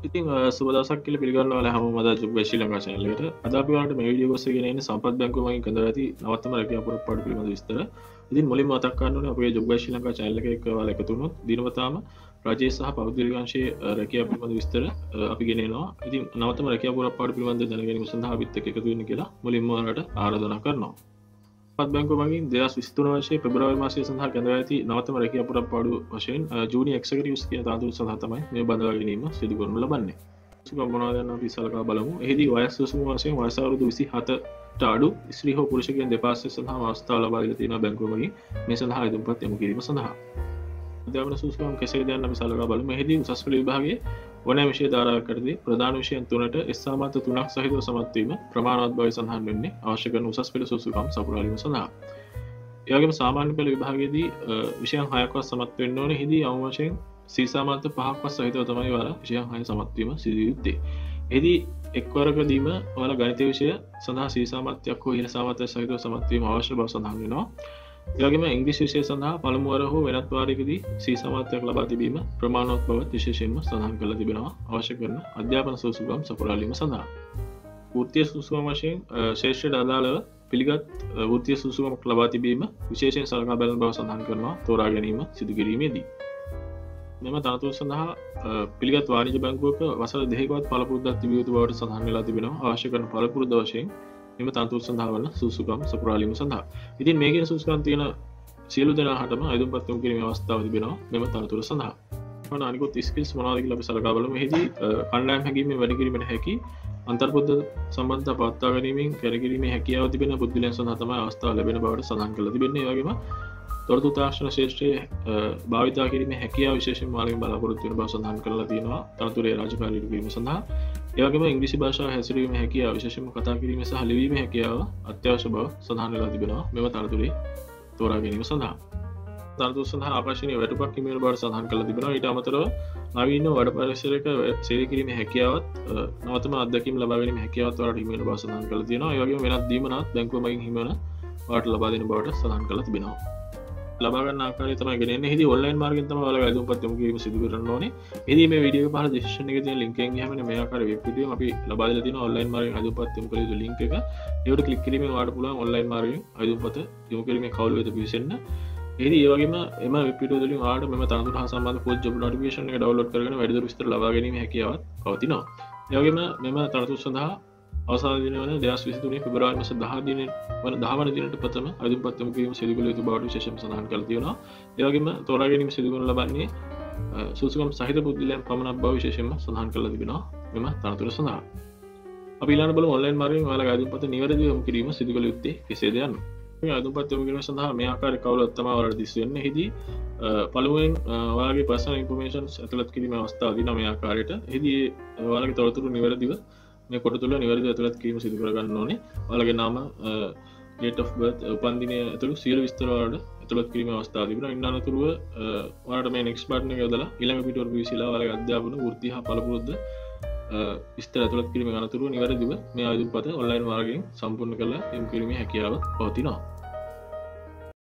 ඉතින් සුබදසක් කියල පිළිගන්න ල හම මද ජුක් ශී ලංකා චනලට අදපිවට මේ විඩිය ගොස්සගෙන සම්පත් බැංකුමයි කඳ ඇති නවත්තම රැක අපපුර පට පිළිබඳ විස්තර. ඉතින් මුලින් මතක්කන්නන අපේ ජුග ශී ලංකා චල්ලක එකවාල එකතුුණොත් දිනවතාම රජය සහ පෞද්ගලිකංශයේ රැකිය පිළිබඳ විස්තර අපි ගෙනවා ඉතින් නවතම රැකිය පුර පාට පිළිබඳ දැනගැනීම සඳහා විත්ත එකතුවන්න කියලා මුලින්මට ආරධන කරනවා. පත් බැංකු මගින් දෙදස් විස්තුන වශය පෙබරවල් මාසය සඳහා කැඳ ඇති නවතම රැකිය පුර පාඩු වශයෙන් ජූනි එක්කට යස් කිය තාතු සහතමයි මේ බඳවා ගැනීම සිදුකරනු ලබන්නේ. සුකම්මනාදන්න පිසලකා බලමු. එහිදී වයස්සුසුම වශයෙන් වයසවරුදු විසි හත ටාඩු ස්ත්‍රී හෝ පුරුෂකෙන් දෙපාස සඳහා අවස්ථා ලබාල තියෙන බැංකුවමගේ මේ සඳහා ඉදුම්පත් එම කිරීම සඳහා. අධ්‍යාපන සුස්කම් කෙසේ දයන්න මිසලක බල මෙහිදී උසස්වල විභාගේ වන විෂය ධාරාකරදී ප්‍රධාන විෂයන් තුනට එස්සාමත තුනක් සහිතව සමත්වීම ප්‍රමාණවත් බව සඳහන් වෙන්නේ. අවශ්‍යකන උසස් පෙළ සුසුකම් සපුරාලීම සඳහා. ඒගේම සාමාන්‍ය පෙළ විභාගේදී විෂයන් හයකවත් සමත් වෙන්න ඕන. හිදී අවවශයෙන් සීසාමාන්ත පහක්වත් සහිතව තමයි වර විෂයන් හය සමත්වීම සිදයුත්තේ එදී එක්වරකදීම වල ගනිත විෂය සඳහා සීසාමත්යක් හෝ හිල සාමතය සහිතව සමත්වීම අවශ්‍ය බව සඳහන් වෙනවා. යගේම ඉංග්‍රිස් විශය සඳහා පළමුුවර හෝ වෙනත්වාරයකදී සීසමාත්‍යයක් ලබා තිබීම ප්‍රමාණොත් බවත් විශේෂයෙන්ම සඳහන් කළ තිබෙනවා. අවශ්‍ය කරන අධ්‍යාපන සූසුගම් සපුරාලීම සඳහා. ෘතිය සුසුවම වශයෙන් ශේෂ්‍ර අදාළව පිළිගත් ෘතිය සුසුවමක් ලබා තිබීම විශේෂයෙන් සලකා බැල බව සඳහන් කරනවා තෝරා ගැනීම සිදුකිරීමේදී මෙම තනතුර සඳහා පිළිගත් වානිජ බැංකුවක වසර දෙහෙකවත් පලපුද්දත් තිබියුතු බවට සඳහන් වෙලා තිබෙනවා. අවශ්‍ය කරන පලපුරද වශයෙන් එම තන්තුර සඳහාවල සුසුකම් සපුරාලීම සඳහා. ඉතින් මේක සුස්කන් තියෙන සියලු දෙනාහටම අයුම් පත්තුම් කිරීම අවස්ථාව තිබෙනවා මෙම තනතුර සඳහා. අනිකුත් ස්කිල්ස් මනාදක ලබ සලකාබල මෙහිදී කණ්ඩෑම් හැකීම වැඩකිරීමට හැකි අන්තර්පුද්ධ සම්බන්ධ පත්තා ගැනීමෙන් කැරකිරීම හැකියාව තිබෙන පුද්ගලයන් සඳහතම අවස්ථාව ලැබෙන බවට සඳහන් කළ. තිබෙන්නේ වගේම තොරතු තාක්ෂණ ශේෂ්‍රය භාවිතා කිරීම හැකියාව විශේෂ මාලින් බලාපොරත්තුවන බව සඳහන් කරලා තියෙනවා. තනතුරේ රාජකාරීවීම සඳහා. ඒවගේම ඉංග්‍රිසි භාෂා හැසිරීම හැකියාව විශේෂම කතා කිරීම සහ ලිවීම හැකියාව අත්‍යවශ්‍ය බව සඳහන්ලා තිබෙනවා. මෙම තනතුරේ තෝරා ගැනීම සඳහා. තර්තු සඳහා ආකශනය වැටපක් කිමීම බට සඳහන් කළ තිබෙන ඉට අමතරව නවීන වඩ පරිසරක සේකිරීම හැකියාවත් නවතම අදකිම ලබාගෙන හැකියාවත් වරට හිමීම බව සඳහන් කළ තියෙන යගේ වෙනත් දීමනත් බැංකුවමයින් හිමන වාට ලබාදන බවට සඳහන් කළ තිබෙනවා. ලබගන්න ආකාර තම ගෙන හිදි ඔල්ලයින් මාර්ගතම වල ඇදුම් පත්ම කිරීම සිදුරන්න ඕන. එද මේ විඩිය පහ දේශන එක ලින්කෙන් හම මේකර වෙපිටිය අපි ලබාල තින ඔන්ලයින් මාර අදු පත්ම කළ ලින්ක එක. ඒවට කලික් කිරීම වාට පුල ඔන්ලයින් මාරින් අදුම් පත යොම කිරීම කවල් වෙත පිසන්න ඒද ඒවගේම එම විපිටල ආට මෙම තන්තු සම්බඳ පො ජබ ටිේෂන ඩවලෝඩ් කරන වැඩ විස්තර ලබාගැනීම හැකියාවත් පවතිනවා. යගේම මෙම තනතු සඳහා අවසාදින වන දස් විසිතුනේ පිබරාමස දහදින වන දහවන දිනට පතම අදු පත්තම කිරීම සිදුකල යුතු බවට ශේෂම සඳහන් කලතියෙන ඒවගේම තෝරාගැනීම සිදුගුණ ලබන්නේ සුසුකම් සහිත පුද්දිලයන් පමණක් බව විශේෂම සඳහන් කල තිබෙනවා. මෙම තනතුර සඳහා. අපිලාන බල ඔන්ලයින් මාරින් වාල අදුම් පත නිවරදියම කිරීම සිදුකල යුත්තේ කෙසේදයන්න අදුම් පත්යම කිරීම සඳහා මේ ආකාර කවුලත්තම වල දිස්වන්න හිදී පළුවෙන් වාගේ පසන ඉන්පමේෂන් ඇතුළත් කිරීම අවස්ථාව දින මේ ආකාරයට. හිදී වාලගේ තොරතුරු නිවැරදිව මේ කොට තුළ නිවැරදි ඇතුළත් කීම සිදු කරගන්න ඕනේ. වලගේ නාම ගේට උපන්දිනය ඇතුළු සියල විස්තරවාට ඇතුළත් කිරීම අවස්ථා තිබෙන ඉන්නතුරුව වාට මේ නෙක්ස් පාට්න යොදලා ඉළඟ පිටුවර විසිලා වල අධ්‍යාපන ෘතිහ පලපුරුද්ධ ස්තර ඇතුළත් කිරීම අනතුරුව නිවැරදිව මේ අදු පත ඔන්ලයින් වාගෙන් සම්පූර්ණ කළ එම් කිරීම හැකියාව පවතිනවා.